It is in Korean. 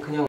그냥